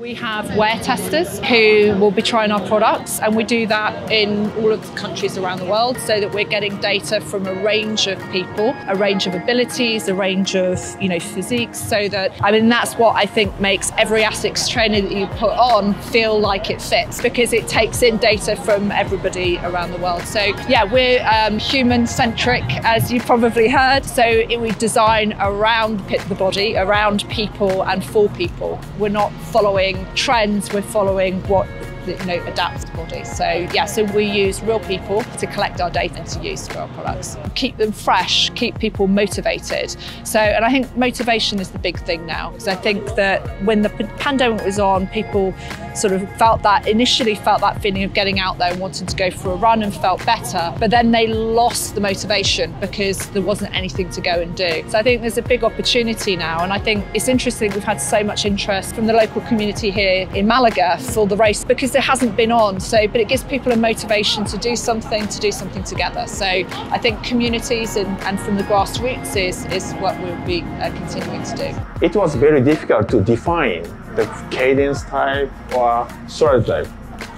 We have wear testers who will be trying our products, and we do that in all of the countries around the world so that we're getting data from a range of people, a range of abilities, a range of you know physiques, so that I mean that's what I think makes every ASICS trainer that you put on feel like it fits because it takes in data from everybody around the world. So yeah, we're um, human centric, as you've probably heard. So it, we design around the body, around people, and for people. We're not following following trends, we're following what you know adapts to body. So yeah, so we use real people to collect our data and to use for our products. Keep them fresh, keep people motivated. So and I think motivation is the big thing now because I think that when the pandemic was on, people sort of felt that initially felt that feeling of getting out there and wanting to go for a run and felt better, but then they lost the motivation because there wasn't anything to go and do. So I think there's a big opportunity now, and I think it's interesting we've had so much interest from the local community here in Malaga for the race because it hasn't been on. So, but it gives people a motivation to do something, to do something together. So I think communities and, and from the grassroots is, is what we'll be uh, continuing to do. It was very difficult to define the cadence type or stride type.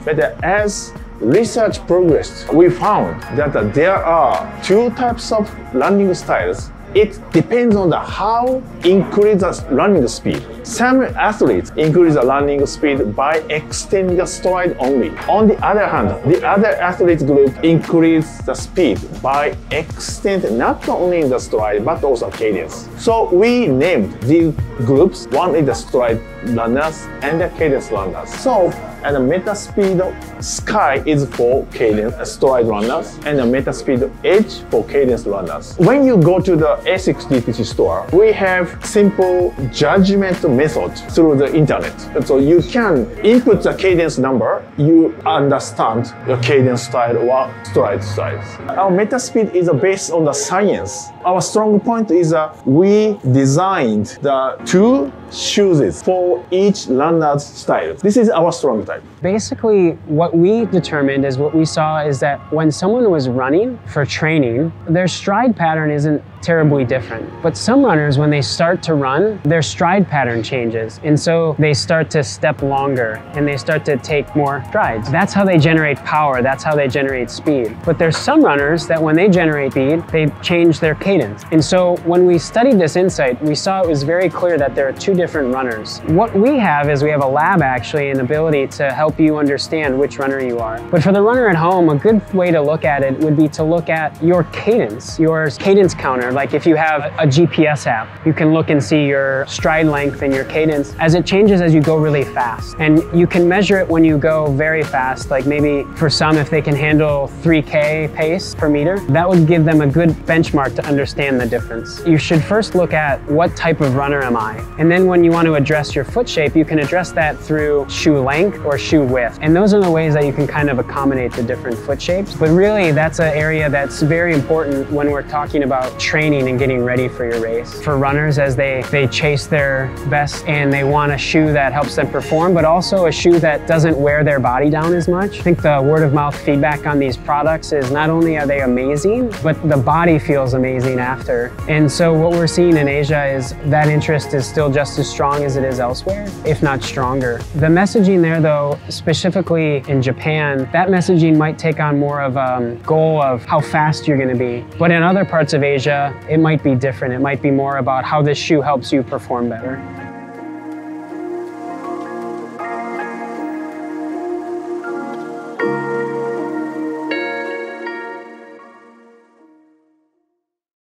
But as research progressed, we found that there are two types of running styles it depends on the how increase the running speed. Some athletes increase the running speed by extending the stride only. On the other hand, the other athlete group increase the speed by extend not only the stride but also cadence. So we named these groups. One is the stride runners and the cadence runners. So and the meta speed sky is for cadence stride runners and the meta speed edge for cadence runners. When you go to the ASICS DPC store, we have simple judgment method through the internet. So you can input the cadence number, you understand your cadence style or stride size. Our METASPEED is based on the science. Our strong point is that we designed the two shoes for each runner's style. This is our strong type. Basically, what we determined is what we saw is that when someone was running for training, their stride pattern isn't terribly different. But some runners, when they start to run, their stride pattern changes. And so they start to step longer and they start to take more strides. That's how they generate power. That's how they generate speed. But there's some runners that when they generate speed, they change their cadence. And so when we studied this insight, we saw it was very clear that there are two different runners. What we have is we have a lab actually, an ability to help you understand which runner you are. But for the runner at home, a good way to look at it would be to look at your cadence, your cadence counter like if you have a GPS app, you can look and see your stride length and your cadence as it changes as you go really fast. And you can measure it when you go very fast, like maybe for some, if they can handle 3K pace per meter, that would give them a good benchmark to understand the difference. You should first look at what type of runner am I? And then when you want to address your foot shape, you can address that through shoe length or shoe width. And those are the ways that you can kind of accommodate the different foot shapes. But really, that's an area that's very important when we're talking about training training and getting ready for your race. For runners as they, they chase their best and they want a shoe that helps them perform, but also a shoe that doesn't wear their body down as much. I think the word of mouth feedback on these products is not only are they amazing, but the body feels amazing after. And so what we're seeing in Asia is that interest is still just as strong as it is elsewhere, if not stronger. The messaging there though, specifically in Japan, that messaging might take on more of a goal of how fast you're gonna be. But in other parts of Asia, it might be different. It might be more about how this shoe helps you perform better.